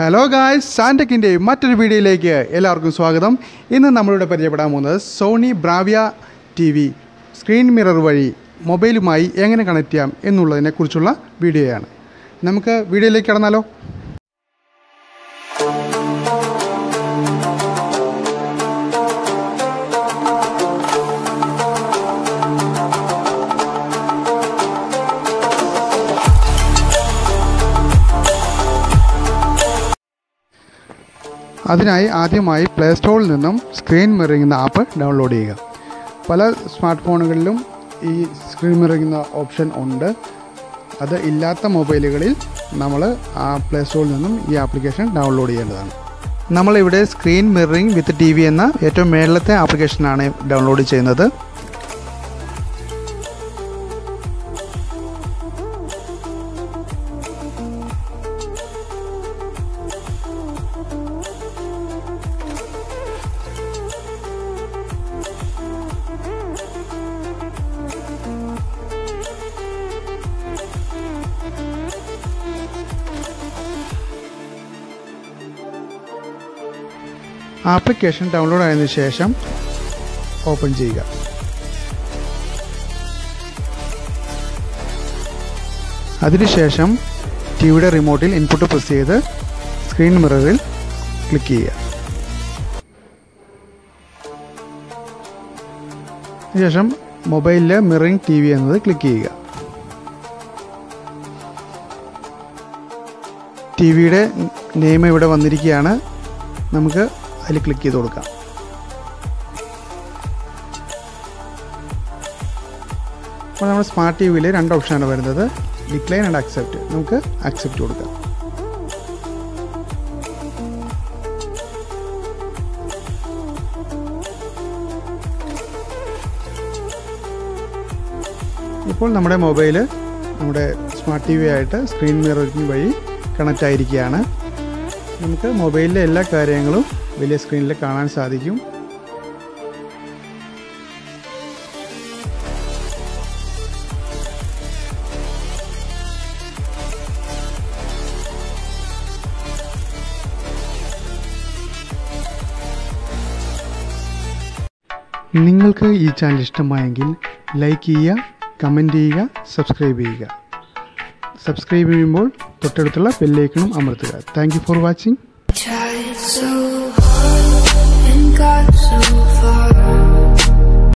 Hello guys സാൻടെക്കിന്റെ മറ്റൊരു വീഡിയോയിലേക്ക് എല്ലാവർക്കും സ്വാഗതം. ഇന്ന് നമ്മളിവിടെ പരിചയപ്പെടാൻ പോകുന്നത് Sony Bravia T V screen mirror വഴി മൊബൈലുമായി എങ്ങനെ കണക്ട് ചെയ്യാം എന്നുള്ളതിനെക്കുറിച്ചുള്ള വീഡിയോയാണ്. നമുക്ക് വീഡിയോയിലേക്ക് കടന്നാലോ? അതിനായി ആദ്യമായി പ്ലേ സ്റ്റോറിൽ നിന്നും സ്ക്രീൻ മിററിംഗ് എന്ന ആപ്പ് ഡൗൺലോഡ് ചെയ്യുക. പല സ്മാർട്ട് ഫോണുകളിലും ഈ സ്ക്രീൻ മിററിംഗ് എന്ന ഓപ്ഷൻ ഉണ്ട്. അത് ഇല്ലാത്ത മൊബൈലുകളിൽ നമ്മൾ ആ പ്ലേ സ്റ്റോറിൽ നിന്നും ഈ ആപ്ലിക്കേഷൻ ഡൗൺലോഡ് ചെയ്യേണ്ടതാണ്. നമ്മളിവിടെ screen mirroring with T V എന്ന ഏറ്റവും മേളിലത്തെ ആപ്ലിക്കേഷനാണ് ഡൗൺലോഡ് ചെയ്യുന്നത്. ആപ്ലിക്കേഷൻ ഡൗൺലോഡ് ആയതിനു ശേഷം ഓപ്പൺ ചെയ്യുക. അതിനുശേഷം ടിവിയുടെ റിമോട്ടിൽ ഇൻപുട്ട് പ്രസ് ചെയ്ത് സ്ക്രീൻ മിററിൽ ക്ലിക്ക് ചെയ്യുക. ശേഷം മൊബൈലിലെ മിറിംഗ് ടി വി എന്നത് ക്ലിക്ക് ചെയ്യുക. ടി വിയുടെ നെയിം ഇവിടെ വന്നിരിക്കുകയാണ്. നമുക്ക് അതിൽ ക്ലിക്ക് ചെയ്ത് കൊടുക്കാം. അപ്പോൾ നമ്മുടെ സ്മാർട്ട് ടി വിയിൽ രണ്ട് ഓപ്ഷനാണ് വരുന്നത്. ഡിക്ലൈൻ ആൻഡ് അക്സെപ്റ്റ് നമുക്ക് അക്സെപ്റ്റ് കൊടുക്കാം. ഇപ്പോൾ നമ്മുടെ മൊബൈൽ നമ്മുടെ സ്മാർട്ട് ടി വി ആയിട്ട് സ്ക്രീൻ മിററിംഗ് വഴി കണക്റ്റ് ആയിരിക്കുകയാണ്. നമുക്ക് മൊബൈലിലെ എല്ലാ കാര്യങ്ങളും വലിയ സ്ക്രീനിൽ കാണാൻ സാധിക്കും. നിങ്ങൾക്ക് ഈ ചാനൽ ഇഷ്ടമായെങ്കിൽ ലൈക്ക് ചെയ്യുക കമന്റ് ചെയ്യുക സബ്സ്ക്രൈബ് ചെയ്യുക. സബ്സ്ക്രൈബ് ചെയ്യുമ്പോൾ തൊട്ടടുത്തുള്ള ബെല്ലൈക്കണും അമർത്തുക. Thank for watching